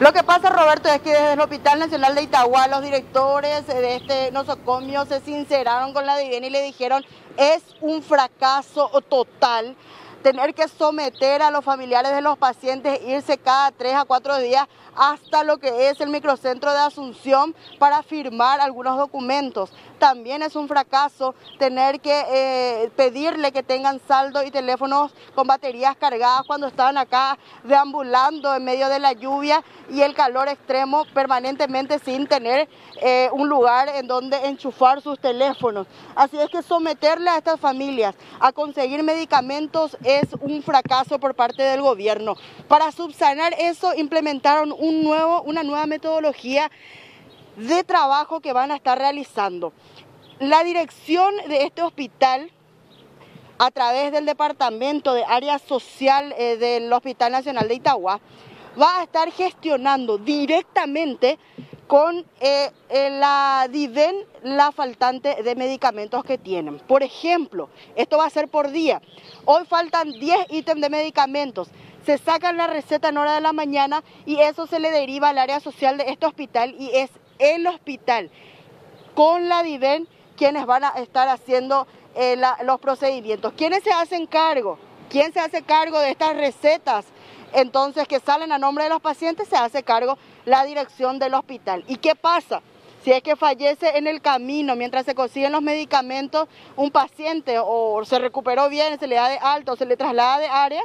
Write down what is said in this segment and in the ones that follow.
Lo que pasa, Roberto, es que desde el Hospital Nacional de Itagua los directores de este nosocomio se sinceraron con la DIVEN y le dijeron es un fracaso total tener que someter a los familiares de los pacientes, irse cada tres a cuatro días hasta lo que es el microcentro de Asunción para firmar algunos documentos. También es un fracaso tener que eh, pedirle que tengan saldo y teléfonos con baterías cargadas cuando estaban acá deambulando en medio de la lluvia y el calor extremo permanentemente sin tener eh, un lugar en donde enchufar sus teléfonos. Así es que someterle a estas familias a conseguir medicamentos es un fracaso por parte del gobierno. Para subsanar eso implementaron un nuevo, una nueva metodología de trabajo que van a estar realizando. La dirección de este hospital a través del Departamento de Área Social eh, del Hospital Nacional de Itagua, va a estar gestionando directamente con eh, la DIVEN la faltante de medicamentos que tienen. Por ejemplo, esto va a ser por día. Hoy faltan 10 ítems de medicamentos. Se sacan la receta en hora de la mañana y eso se le deriva al área social de este hospital y es el hospital con la DIVEN quienes van a estar haciendo eh, los procedimientos. ¿Quiénes se hacen cargo? ¿Quién se hace cargo de estas recetas? Entonces, que salen a nombre de los pacientes, se hace cargo la dirección del hospital. ¿Y qué pasa? Si es que fallece en el camino mientras se consiguen los medicamentos, un paciente o se recuperó bien, se le da de alto o se le traslada de área,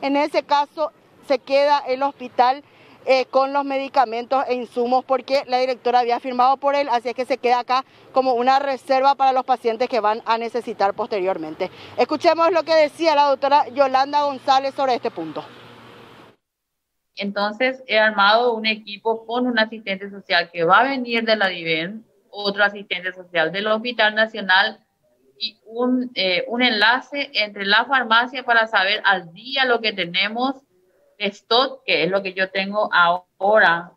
en ese caso se queda el hospital eh, con los medicamentos e insumos porque la directora había firmado por él, así es que se queda acá como una reserva para los pacientes que van a necesitar posteriormente. Escuchemos lo que decía la doctora Yolanda González sobre este punto. Entonces he armado un equipo con un asistente social que va a venir de la DIVEN, otro asistente social del Hospital Nacional y un, eh, un enlace entre la farmacia para saber al día lo que tenemos stock, que es lo que yo tengo ahora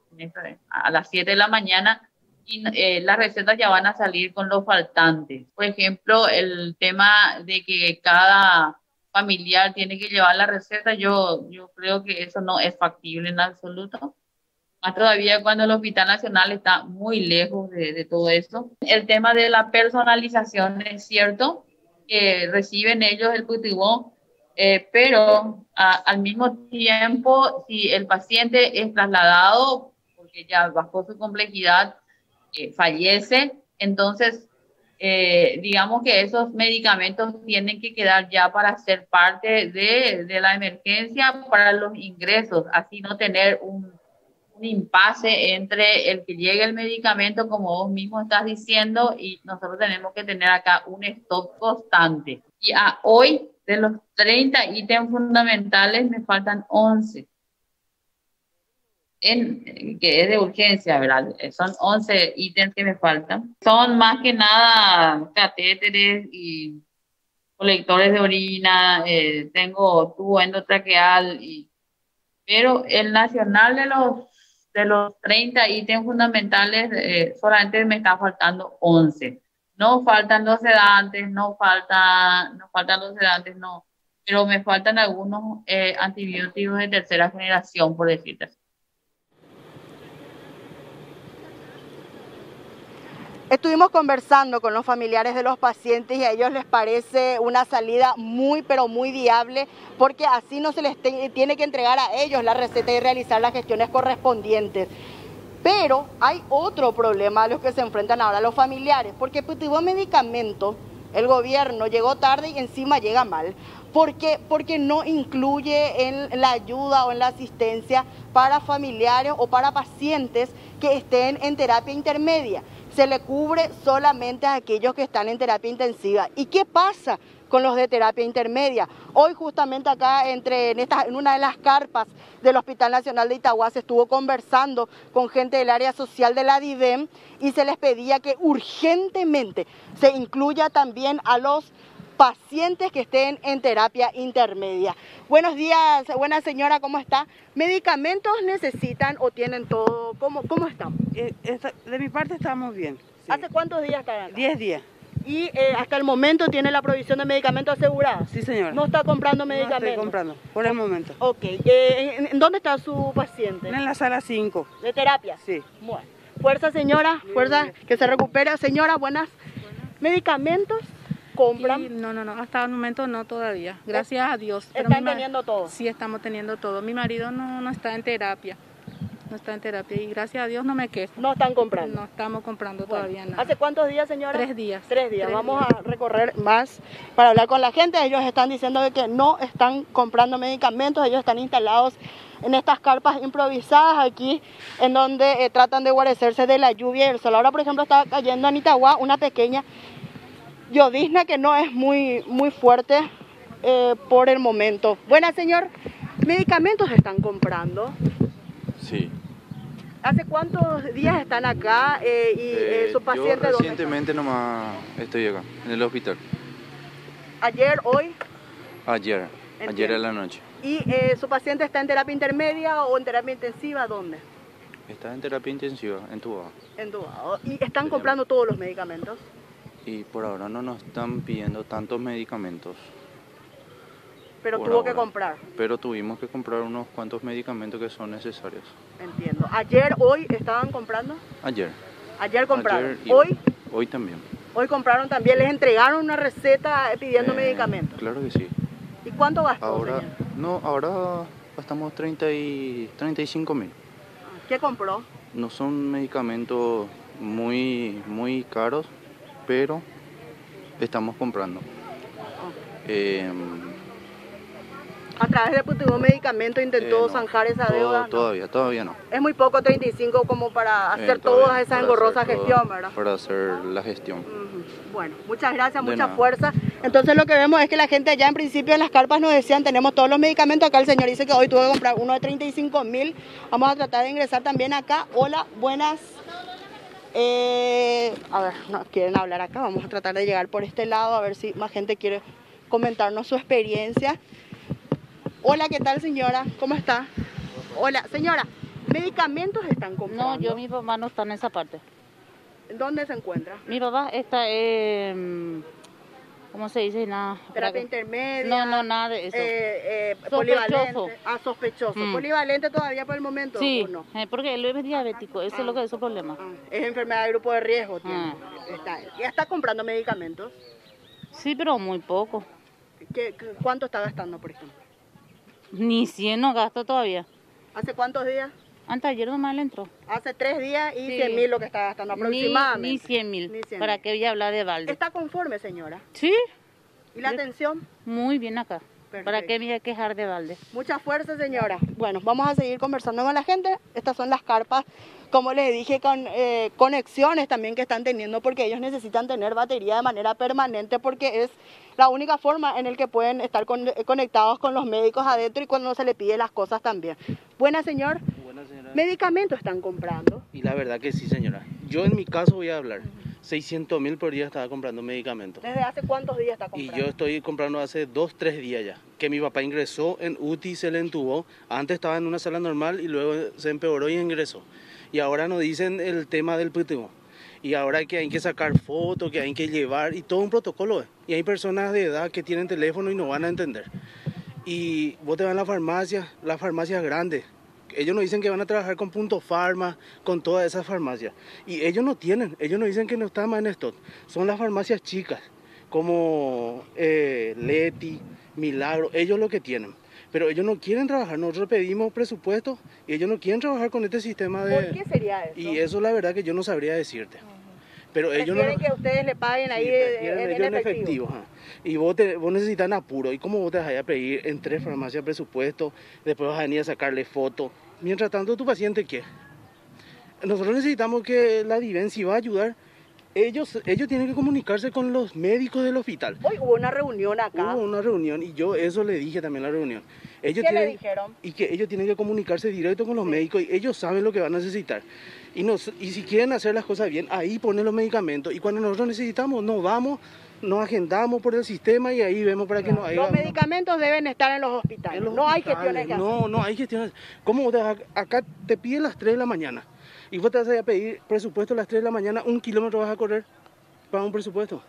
a las 7 de la mañana, y eh, las recetas ya van a salir con los faltantes. Por ejemplo, el tema de que cada familiar tiene que llevar la receta, yo, yo creo que eso no es factible en absoluto. Más todavía cuando el Hospital Nacional está muy lejos de, de todo esto. El tema de la personalización es cierto, que reciben ellos el cultivo, eh, pero al mismo tiempo, si el paciente es trasladado, porque ya bajo su complejidad eh, fallece, entonces eh, digamos que esos medicamentos tienen que quedar ya para ser parte de, de la emergencia para los ingresos, así no tener un, un, impasse entre el que llegue el medicamento, como vos mismo estás diciendo, y nosotros tenemos que tener acá un stock constante. Y a hoy, de los 30 ítems fundamentales, me faltan 11 en, que es de urgencia, ¿verdad? Son 11 ítems que me faltan. Son más que nada catéteres y colectores de orina, eh, tengo tubo endotraqueal, y, pero el nacional de los, de los 30 ítems fundamentales eh, solamente me está faltando 11. No faltan los sedantes, no, falta, no faltan los sedantes, no, pero me faltan algunos eh, antibióticos de tercera generación, por decirte así. Estuvimos conversando con los familiares de los pacientes y a ellos les parece una salida muy pero muy viable porque así no se les tiene que entregar a ellos la receta y realizar las gestiones correspondientes. Pero hay otro problema a los que se enfrentan ahora los familiares, porque pues, tuvo medicamento, el gobierno llegó tarde y encima llega mal. ¿Por qué? Porque no incluye en la ayuda o en la asistencia para familiares o para pacientes que estén en terapia intermedia se le cubre solamente a aquellos que están en terapia intensiva. ¿Y qué pasa con los de terapia intermedia? Hoy justamente acá entre, en, esta, en una de las carpas del Hospital Nacional de Itagua se estuvo conversando con gente del área social de la DIVEM y se les pedía que urgentemente se incluya también a los pacientes que estén en terapia intermedia. Buenos días, buena señora, ¿cómo está? ¿Medicamentos necesitan o tienen todo? ¿Cómo, cómo están? Eh, de mi parte estamos bien. ¿Hace cuántos días están Diez días. ¿Y eh, hasta el momento tiene la provisión de medicamentos asegurada? Sí, señora. ¿No está comprando No medicamentos? estoy comprando, por el momento. Ok. Eh, ¿en, en dónde está su paciente? En la sala 5. ¿De terapia? Sí. Bueno. Fuerza, señora. Fuerza, que se recupere. Señora, buenas. ¿Medicamentos? ¿Compran? Y no, no, no, hasta el momento no todavía. Gracias a Dios. Pero ¿Están teniendo todo? Sí, estamos teniendo todo. Mi marido no, no está en terapia. No está en terapia y gracias a Dios no me quejo. No están comprando. No estamos comprando Bueno, todavía nada. ¿Hace cuántos días, señora? Tres días. Tres días. Tres Vamos días. a recorrer más para hablar con la gente. Ellos están diciendo que no están comprando medicamentos. Ellos están instalados en estas carpas improvisadas aquí, en donde eh, tratan de guarecerse de la lluvia y el sol. Ahora, por ejemplo, está cayendo en Itagua una pequeña llovizna que no es muy, muy fuerte eh, por el momento. Buenas, señor. ¿Medicamentos están comprando? Sí. ¿Hace cuántos días están acá eh, y eh, su paciente yo dónde recientemente nomás estoy acá, en el hospital. Ayer, hoy, Ayer, ayer en la noche. ¿Y su paciente está en terapia intermedia o en terapia intensiva? ¿Dónde? Está en terapia intensiva, en tu En Dubao. ¿Y están comprando todos los medicamentos? Y por ahora no nos están pidiendo tantos medicamentos, Pero tuvo que comprar, pero tuvimos que comprar unos cuantos medicamentos que son necesarios. entiendo. ¿Ayer, hoy estaban comprando? Ayer. Ayer compraron. Ayer y ¿Hoy? Hoy también. Hoy compraron también. ¿Les entregaron una receta pidiendo Eh, medicamentos? Claro que sí. ¿Y cuánto gastó, Ahora, señor? no, ahora gastamos 30 y 35 mil. ¿Qué compró? No son medicamentos muy, muy caros, pero estamos comprando. Eh, A través de Putuvo Medicamento intentó eh, no, zanjar esa deuda. No. Todavía, todavía no. Es muy poco 35 como para Eh, hacer todavía, toda esa engorrosa gestión, ¿verdad? Para hacer la gestión. Bueno, muchas gracias, De mucha nada. fuerza. Entonces lo que vemos es que la gente allá en principio en las carpas nos decían tenemos todos los medicamentos. Acá el señor dice que hoy tuvo que comprar uno de 35 mil. Vamos a tratar de ingresar también acá. Hola, buenas. Eh, a ver, no quieren hablar acá. Vamos a tratar de llegar por este lado a ver si más gente quiere comentarnos su experiencia. Hola, ¿qué tal señora? ¿Cómo está? Hola, señora. ¿Medicamentos están comprando? No, yo, mi papá no está en esa parte. ¿Dónde se encuentra? Mi papá está en. ¿Cómo se dice? Nada. Terapia intermedia. No, no, nada de eso. Eh, eh, Sospechoso. polivalente. Ah, sospechoso. Mm. ¿Polivalente todavía por el momento sí, o no? eh, porque él es diabético, ese es lo que es su problema. Ah, es enfermedad de grupo de riesgo. Tiene. Ah. Está, ¿Ya está comprando medicamentos? Sí, pero muy poco. ¿Qué, qué- cuánto está gastando, por ejemplo? Ni 100 no gasto todavía. ¿Hace cuántos días? Antes ayer nomás le entró. Hace tres días y Sí. 100 mil lo que está gastando aproximadamente. ni 100 mil. Ni 100 ¿Para mil. qué voy a hablar de balde? ¿Está conforme, señora? Sí, ¿Y la Yo- atención? muy bien acá. ¿Para qué me voy a quejar de balde? Mucha fuerza, señora. Bueno, vamos a seguir conversando con la gente. Estas son las carpas, como les dije, con eh, conexiones también que están teniendo porque ellos necesitan tener batería de manera permanente porque es la única forma en la que pueden estar con- conectados con los médicos adentro y cuando se le pide las cosas también. Buena, señor. Buena señora. ¿Medicamentos están comprando? Y la verdad que sí, señora. Yo en mi caso voy a hablar. 600 mil por día estaba comprando medicamentos. ¿Desde hace cuántos días está Y comprando? yo estoy comprando hace dos, tres días ya. Que mi papá ingresó en UTI, se le entubó. Antes estaba en una sala normal y luego se empeoró y ingresó. Y ahora nos dicen el tema del PTO. Y ahora que hay que sacar fotos, que hay que llevar y todo un protocolo. Y hay personas de edad que tienen teléfono y no van a entender. Y vos te vas a la farmacia, las farmacias grandes. Ellos nos dicen que van a trabajar con Punto Farma, con todas esas farmacias. Y ellos no tienen, ellos nos dicen que no están más en stock. Son las farmacias chicas, como eh, Leti, Milagro, ellos lo que tienen. Pero ellos no quieren trabajar, nosotros pedimos presupuesto y ellos no quieren trabajar con este sistema de... ¿Por qué sería eso? Y eso la verdad que yo no sabría decirte. Pero ellos no... Prefieren que ustedes le paguen ahí Sí, en, ellos en efectivo. Y vos, te, vos necesitas apuro. ¿Y cómo vos te vas a ir a pedir en tres farmacias presupuesto? Después vas a venir a sacarle foto. Mientras tanto, tu paciente, ¿qué? Nosotros necesitamos que la Diven, si va a ayudar, ellos, ellos tienen que comunicarse con los médicos del hospital. Hoy hubo una reunión acá. Hubo una reunión y yo eso le dije también en la reunión. Ellos ¿Qué le tienen- dijeron? y que ellos tienen que comunicarse directo con los médicos y ellos saben lo que van a necesitar. Y, nos, y si quieren hacer las cosas bien, ahí ponen los medicamentos. Y cuando nosotros necesitamos, nos vamos, nos agendamos por el sistema y ahí vemos para que nos Los medicamentos deben estar en los hospitales. en los no hay gestiones que hacer. No, no hay gestiones. ¿Cómo te acá te piden las 3 de la mañana? Y vos te vas a ir a pedir presupuesto a las 3 de la mañana, un kilómetro vas a correr para un presupuesto.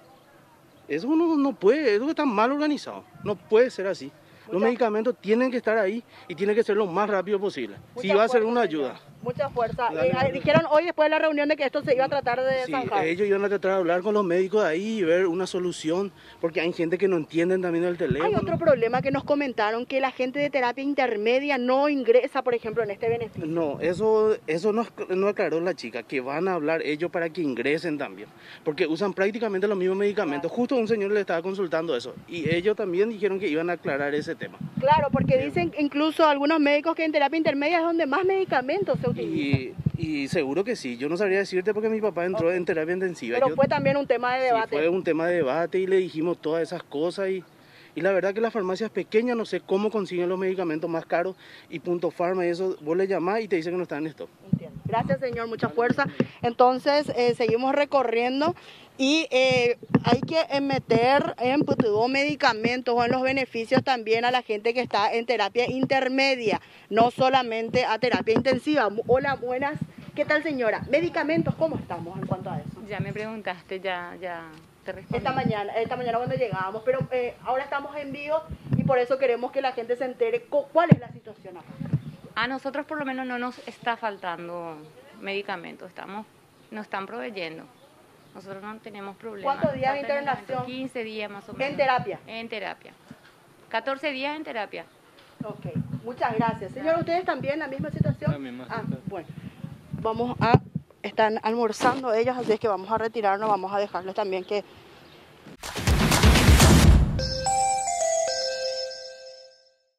Eso no, no puede, eso está mal organizado. No puede ser así. Los medicamentos tienen que estar ahí y tienen que ser lo más rápido posible. si va a ser fuerza, una ayuda. Mucha fuerza. Eh, dale. dijeron hoy después de la reunión de que esto se iba a tratar de Sí, zanjar. ellos iban a tratar de hablar con los médicos de ahí y ver una solución, porque hay gente que no entienden también el teléfono. Hay otro problema que nos comentaron, que la gente de terapia intermedia no ingresa, por ejemplo, en este beneficio. No, eso, eso no, no aclaró la chica, que van a hablar ellos para que ingresen también, porque usan prácticamente los mismos medicamentos. Justo un señor le estaba consultando eso y ellos también dijeron que iban a aclarar ese tema. Claro, porque dicen incluso algunos médicos que en terapia intermedia es donde más medicamentos se utilizan. Y, y seguro que sí, yo no sabría decirte porque mi papá entró en terapia intensiva. Pero Yo- fue también un tema de sí, debate. fue un tema de debate y le dijimos todas esas cosas y, y la verdad que las farmacias pequeñas no sé cómo consiguen los medicamentos más caros y punto farma y eso, vos le llamás y te dicen que no están en stock. Entiendo. Gracias, señor, mucha fuerza. Entonces, eh, seguimos recorriendo y eh, hay que eh, meter en PTU medicamentos o en los beneficios también a la gente que está en terapia intermedia, no solamente a terapia intensiva. Hola, buenas. ¿Qué tal, señora? Medicamentos, ¿cómo estamos en cuanto a eso? Ya me preguntaste, ya, ya. Esta mañana, esta mañana cuando llegábamos, pero eh, ahora estamos en vivo y por eso queremos que la gente se entere cuál es la situación acá. A nosotros por lo menos no nos está faltando medicamentos, estamos, nos están proveyendo. Nosotros no tenemos problemas. ¿Cuántos días de internación? medicamento, 15 días más o menos. En terapia. En terapia. 14 días en terapia. Ok, muchas gracias. Señor, ¿ustedes también la misma situación? La misma Ah, situación. bueno. Vamos a, están almorzando ellos, así es que vamos a retirarnos, vamos a dejarles también que